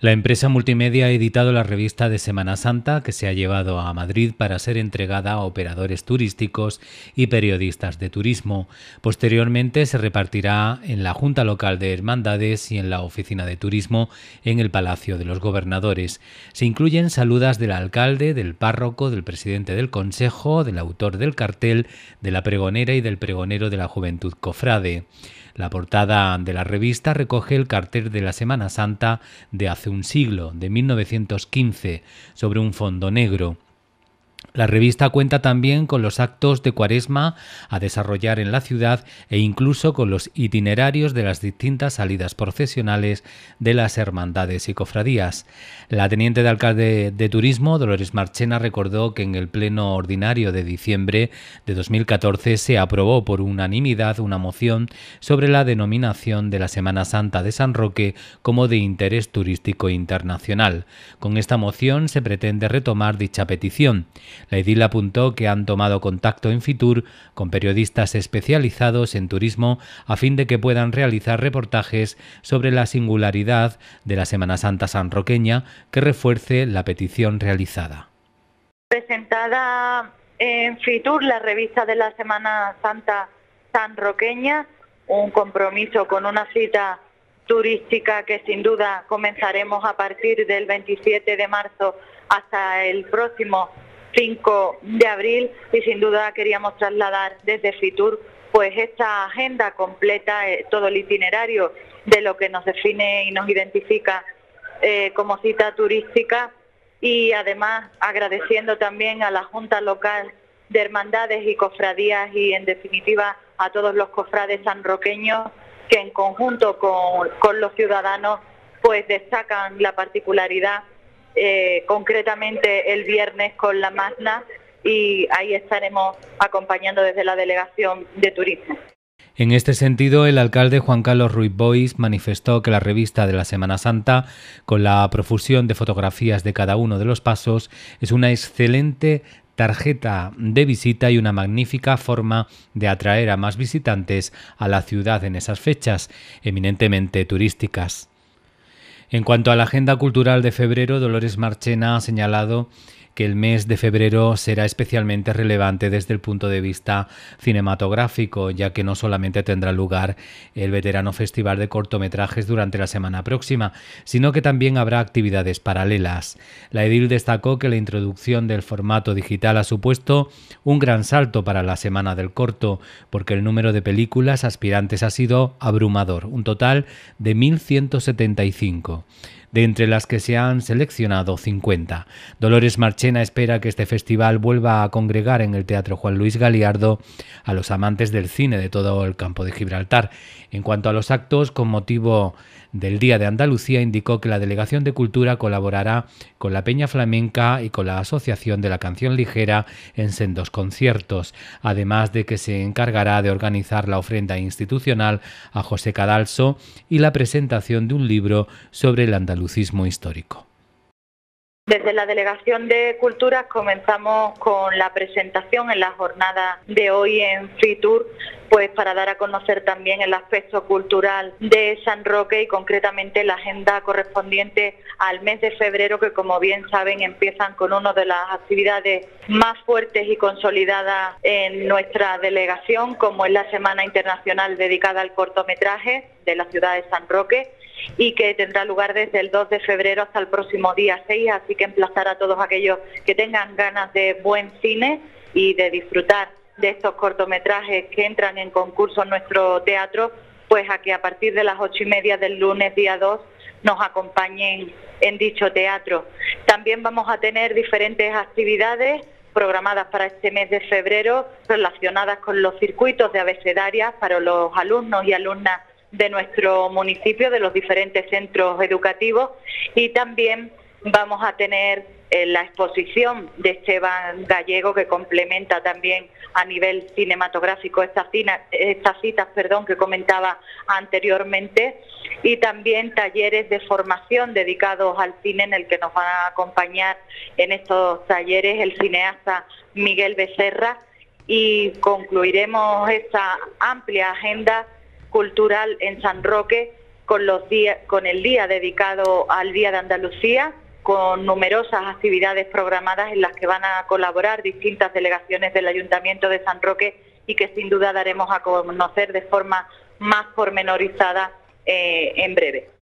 La empresa multimedia ha editado la revista de Semana Santa que se ha llevado a Madrid para ser entregada a operadores turísticos y periodistas de turismo. Posteriormente se repartirá en la Junta Local de Hermandades y en la Oficina de Turismo en el Palacio de los Gobernadores. Se incluyen saludas del alcalde, del párroco, del presidente del Consejo, del autor del cartel, de la pregonera y del pregonero de la Juventud Cofrade. La portada de la revista recoge el cartel de la Semana Santa de hace un siglo, de 1915, sobre un fondo negro. La revista cuenta también con los actos de cuaresma a desarrollar en la ciudad e incluso con los itinerarios de las distintas salidas procesionales de las hermandades y cofradías. La teniente de alcalde de turismo, Dolores Marchena, recordó que en el pleno ordinario de diciembre de 2014 se aprobó por unanimidad una moción sobre la denominación de la Semana Santa de San Roque como de interés turístico internacional. Con esta moción se pretende retomar dicha petición. La edil apuntó que han tomado contacto en Fitur con periodistas especializados en turismo a fin de que puedan realizar reportajes sobre la singularidad de la Semana Santa sanroqueña que refuerce la petición realizada. Presentada en Fitur la revista de la Semana Santa sanroqueña, un compromiso con una cita turística que sin duda comenzaremos a partir del 27 de marzo hasta el próximo 5 de abril y sin duda queríamos trasladar desde Fitur pues esta agenda completa, eh, todo el itinerario de lo que nos define y nos identifica eh, como cita turística y además agradeciendo también a la Junta Local de Hermandades y Cofradías y en definitiva a todos los cofrades sanroqueños que en conjunto con, con los ciudadanos pues destacan la particularidad eh, concretamente el viernes con la Magna y ahí estaremos acompañando desde la Delegación de Turismo. En este sentido, el alcalde Juan Carlos Ruiz Bois manifestó que la revista de la Semana Santa, con la profusión de fotografías de cada uno de los pasos, es una excelente tarjeta de visita y una magnífica forma de atraer a más visitantes a la ciudad en esas fechas, eminentemente turísticas. En cuanto a la agenda cultural de febrero, Dolores Marchena ha señalado que el mes de febrero será especialmente relevante desde el punto de vista cinematográfico, ya que no solamente tendrá lugar el veterano Festival de Cortometrajes durante la semana próxima, sino que también habrá actividades paralelas. La Edil destacó que la introducción del formato digital ha supuesto un gran salto para la Semana del Corto, porque el número de películas aspirantes ha sido abrumador, un total de 1.175 de entre las que se han seleccionado 50. Dolores Marchena espera que este festival vuelva a congregar en el Teatro Juan Luis Galiardo a los amantes del cine de todo el campo de Gibraltar. En cuanto a los actos, con motivo del Día de Andalucía, indicó que la Delegación de Cultura colaborará con la Peña Flamenca y con la Asociación de la Canción Ligera en sendos conciertos, además de que se encargará de organizar la ofrenda institucional a José Cadalso y la presentación de un libro sobre el andalucismo histórico. Desde la Delegación de Cultura comenzamos con la presentación en la jornada de hoy en Fitur, pues para dar a conocer también el aspecto cultural de San Roque y concretamente la agenda correspondiente al mes de febrero que como bien saben empiezan con una de las actividades más fuertes y consolidadas en nuestra delegación como es la Semana Internacional dedicada al cortometraje de la ciudad de San Roque y que tendrá lugar desde el 2 de febrero hasta el próximo día 6, así que emplazar a todos aquellos que tengan ganas de buen cine y de disfrutar de estos cortometrajes que entran en concurso en nuestro teatro, pues a que a partir de las ocho y media del lunes día 2 nos acompañen en dicho teatro. También vamos a tener diferentes actividades programadas para este mes de febrero relacionadas con los circuitos de abecedarias para los alumnos y alumnas de nuestro municipio, de los diferentes centros educativos y también vamos a tener eh, la exposición de Esteban Gallego que complementa también a nivel cinematográfico estas, estas citas perdón, que comentaba anteriormente y también talleres de formación dedicados al cine en el que nos van a acompañar en estos talleres el cineasta Miguel Becerra y concluiremos esta amplia agenda cultural en San Roque con, los días, con el día dedicado al Día de Andalucía, con numerosas actividades programadas en las que van a colaborar distintas delegaciones del Ayuntamiento de San Roque y que sin duda daremos a conocer de forma más pormenorizada eh, en breve.